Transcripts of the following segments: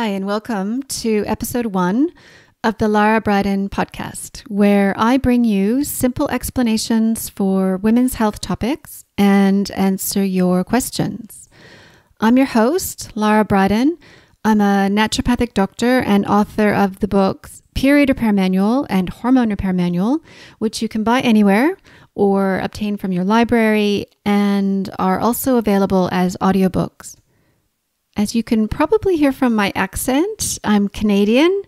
Hi, and welcome to episode one of the Lara Briden podcast, where I bring you simple explanations for women's health topics and answer your questions. I'm your host, Lara Briden. I'm a naturopathic doctor and author of the books Period Repair Manual and Hormone Repair Manual, which you can buy anywhere or obtain from your library and are also available as audiobooks. As you can probably hear from my accent, I'm Canadian,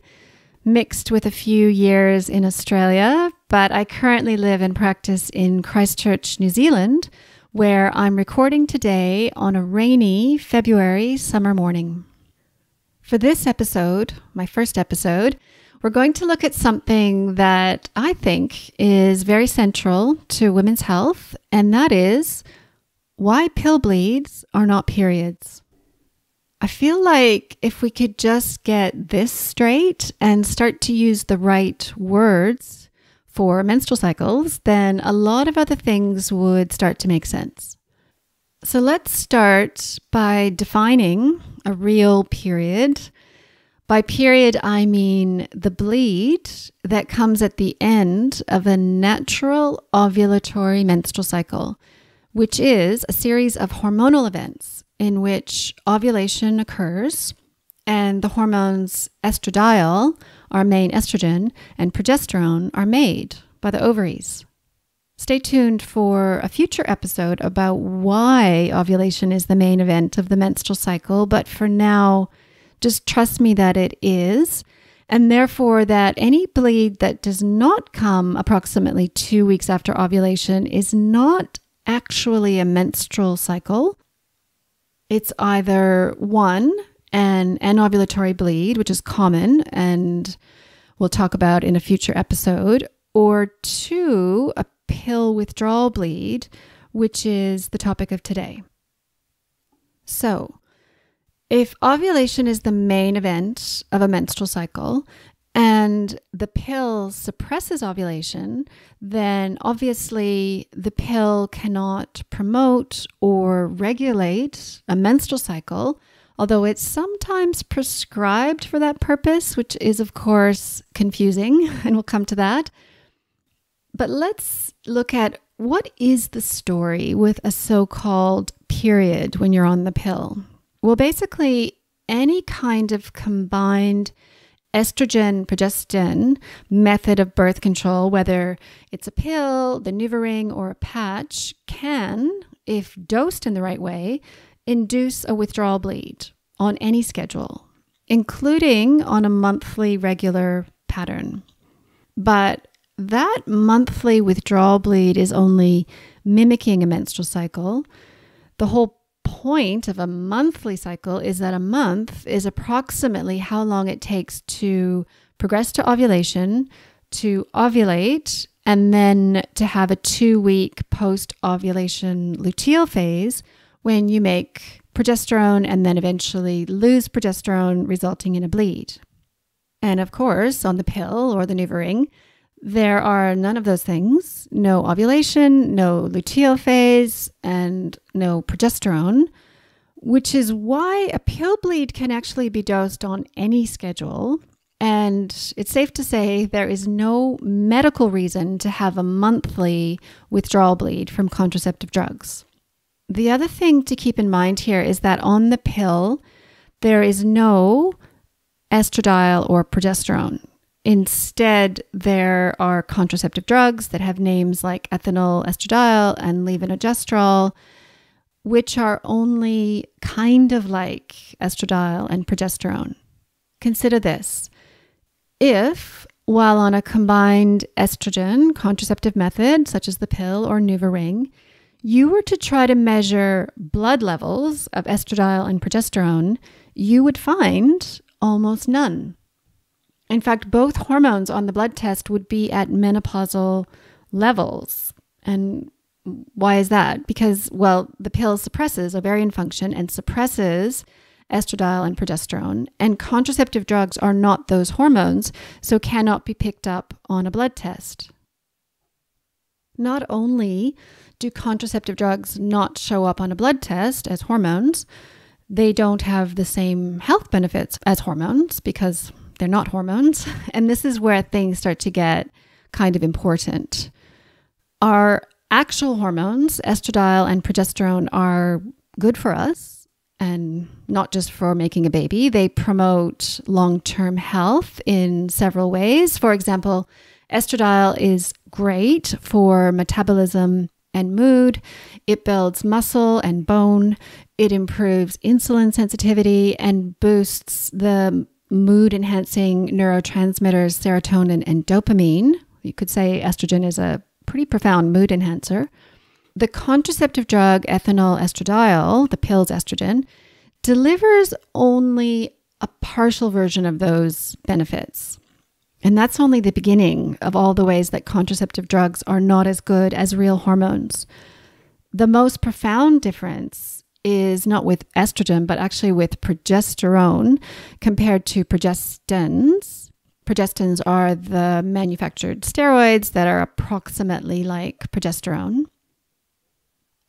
mixed with a few years in Australia, but I currently live and practice in Christchurch, New Zealand, where I'm recording today on a rainy February summer morning. For this episode, my first episode, we're going to look at something that I think is very central to women's health, and that is why pill bleeds are not periods. I feel like if we could just get this straight and start to use the right words for menstrual cycles, then a lot of other things would start to make sense. So let's start by defining a real period. By period, I mean the bleed that comes at the end of a natural ovulatory menstrual cycle, which is a series of hormonal events in which ovulation occurs and the hormones estradiol, our main estrogen, and progesterone are made by the ovaries. Stay tuned for a future episode about why ovulation is the main event of the menstrual cycle, but for now, just trust me that it is, and therefore that any bleed that does not come approximately two weeks after ovulation is not actually a menstrual cycle, it's either one, an anovulatory bleed, which is common and we'll talk about in a future episode, or two, a pill withdrawal bleed, which is the topic of today. So, if ovulation is the main event of a menstrual cycle and the pill suppresses ovulation, then obviously the pill cannot promote or regulate a menstrual cycle, although it's sometimes prescribed for that purpose, which is, of course, confusing, and we'll come to that. But let's look at what is the story with a so called period when you're on the pill? Well, basically, any kind of combined estrogen progestin method of birth control, whether it's a pill, the NuvaRing, or a patch, can, if dosed in the right way, induce a withdrawal bleed on any schedule, including on a monthly regular pattern. But that monthly withdrawal bleed is only mimicking a menstrual cycle. The whole point of a monthly cycle is that a month is approximately how long it takes to progress to ovulation, to ovulate, and then to have a two week post ovulation luteal phase when you make progesterone and then eventually lose progesterone, resulting in a bleed. And of course, on the pill or the NuvaRing, there are none of those things no ovulation, no luteal phase, and no progesterone, which is why a pill bleed can actually be dosed on any schedule. And it's safe to say there is no medical reason to have a monthly withdrawal bleed from contraceptive drugs. The other thing to keep in mind here is that on the pill, there is no estradiol or progesterone. Instead, there are contraceptive drugs that have names like ethinyl estradiol and levonorgestrel, which are only kind of like estradiol and progesterone. Consider this. If, while on a combined estrogen contraceptive method, such as the pill or NuvaRing, you were to try to measure blood levels of estradiol and progesterone, you would find almost none. In fact, both hormones on the blood test would be at menopausal levels. And why is that? Because, well, the pill suppresses ovarian function and suppresses estradiol and progesterone, and contraceptive drugs are not those hormones, so cannot be picked up on a blood test. Not only do contraceptive drugs not show up on a blood test as hormones, they don't have the same health benefits as hormones because they're not hormones. And this is where things start to get kind of important. Our actual hormones, estradiol and progesterone, are good for us and not just for making a baby. They promote long term health in several ways. For example, estradiol is great for metabolism and mood. It builds muscle and bone. It improves insulin sensitivity and boosts the mood enhancing neurotransmitters serotonin and dopamine. You could say estrogen is a pretty profound mood enhancer. The contraceptive drug ethinyl estradiol, the pill's estrogen, delivers only a partial version of those benefits. And that's only the beginning of all the ways that contraceptive drugs are not as good as real hormones. The most profound difference is not with estrogen, but actually with progesterone compared to progestins. Progestins are the manufactured steroids that are approximately like progesterone.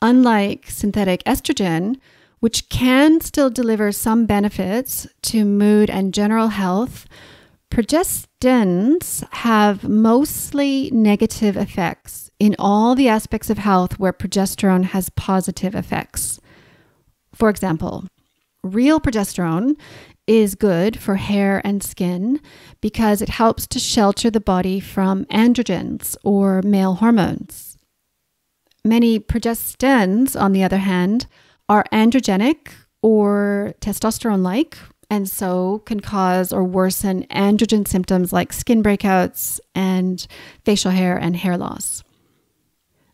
Unlike synthetic estrogen, which can still deliver some benefits to mood and general health, Progestins have mostly negative effects in all the aspects of health where progesterone has positive effects. For example, real progesterone is good for hair and skin because it helps to shelter the body from androgens or male hormones. Many progestins, on the other hand, are androgenic or testosterone like, and so can cause or worsen androgen symptoms like skin breakouts and facial hair and hair loss.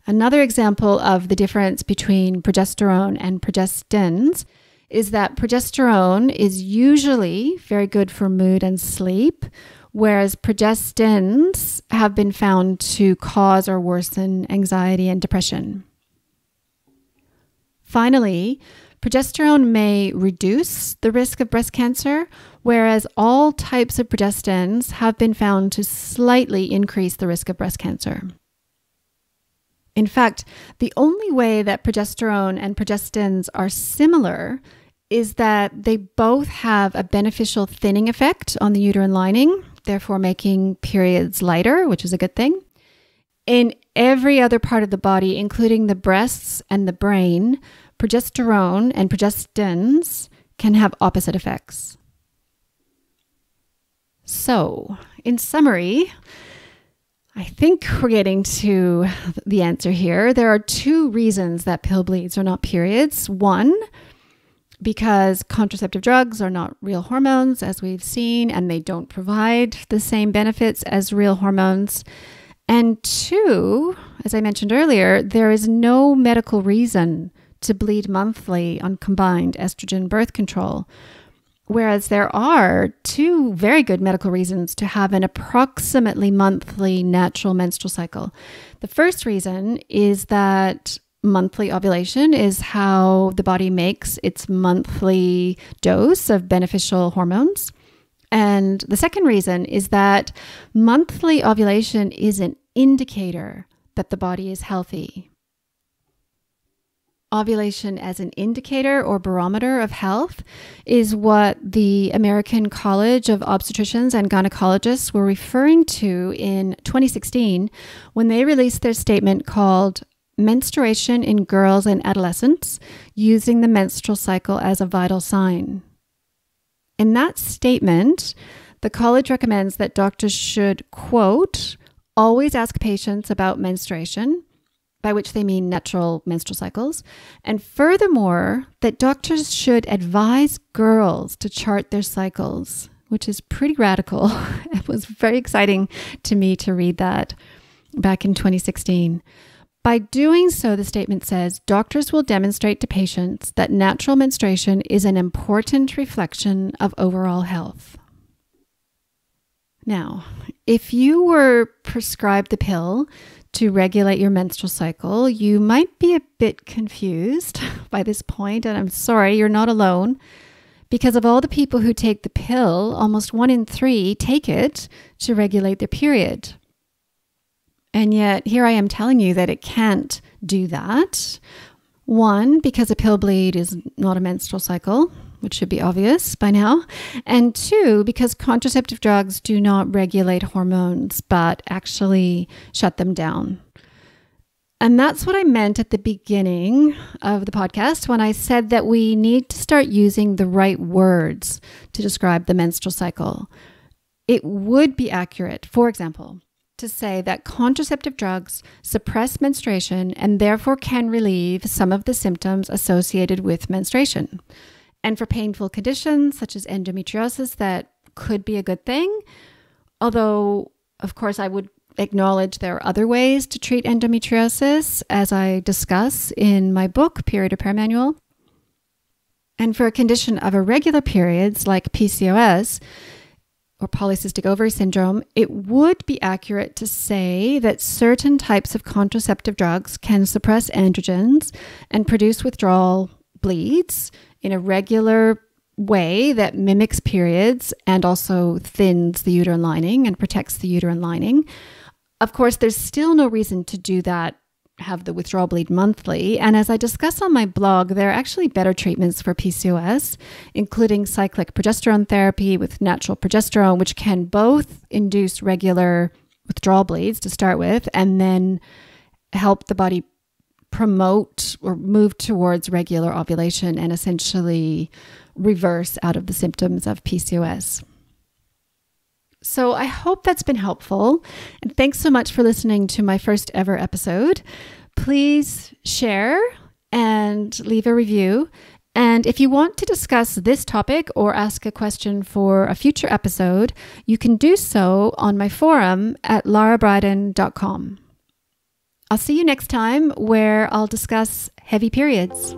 Another example of the difference between progesterone and progestins is that progesterone is usually very good for mood and sleep, whereas progestins have been found to cause or worsen anxiety and depression. Finally, Progesterone may reduce the risk of breast cancer, whereas all types of progestins have been found to slightly increase the risk of breast cancer. In fact, the only way that progesterone and progestins are similar is that they both have a beneficial thinning effect on the uterine lining, therefore making periods lighter, which is a good thing. In every other part of the body, including the breasts and the brain, progesterone and progestins can have opposite effects. So, in summary, I think we're getting to the answer here. There are two reasons that pill bleeds are not periods. One, because contraceptive drugs are not real hormones, as we've seen, and they don't provide the same benefits as real hormones. And two, as I mentioned earlier, there is no medical reason to bleed monthly on combined estrogen birth control. Whereas there are two very good medical reasons to have an approximately monthly natural menstrual cycle. The first reason is that monthly ovulation is how the body makes its monthly dose of beneficial hormones. And the second reason is that monthly ovulation is an indicator that the body is healthy ovulation as an indicator or barometer of health is what the American College of Obstetricians and Gynecologists were referring to in 2016 when they released their statement called Menstruation in Girls and Adolescents Using the Menstrual Cycle as a Vital Sign. In that statement, the college recommends that doctors should, quote, always ask patients about menstruation by which they mean natural menstrual cycles. And furthermore, that doctors should advise girls to chart their cycles, which is pretty radical. it was very exciting to me to read that back in 2016. By doing so, the statement says doctors will demonstrate to patients that natural menstruation is an important reflection of overall health. Now, if you were prescribed the pill to regulate your menstrual cycle, you might be a bit confused by this point, and I'm sorry, you're not alone. Because of all the people who take the pill, almost one in three take it to regulate their period. And yet, here I am telling you that it can't do that. One, because a pill bleed is not a menstrual cycle, which should be obvious by now. And two, because contraceptive drugs do not regulate hormones, but actually shut them down. And that's what I meant at the beginning of the podcast when I said that we need to start using the right words to describe the menstrual cycle. It would be accurate, for example, to say that contraceptive drugs suppress menstruation and therefore can relieve some of the symptoms associated with menstruation. And for painful conditions such as endometriosis, that could be a good thing. Although, of course, I would acknowledge there are other ways to treat endometriosis, as I discuss in my book, Period Repair Manual. And for a condition of irregular periods like PCOS or polycystic ovary syndrome, it would be accurate to say that certain types of contraceptive drugs can suppress androgens and produce withdrawal bleeds in a regular way that mimics periods and also thins the uterine lining and protects the uterine lining. Of course, there's still no reason to do that, have the withdrawal bleed monthly. And as I discuss on my blog, there are actually better treatments for PCOS, including cyclic progesterone therapy with natural progesterone, which can both induce regular withdrawal bleeds to start with and then help the body promote or move towards regular ovulation and essentially reverse out of the symptoms of PCOS. So I hope that's been helpful. And thanks so much for listening to my first ever episode. Please share and leave a review. And if you want to discuss this topic or ask a question for a future episode, you can do so on my forum at larabriden.com. I'll see you next time where I'll discuss heavy periods.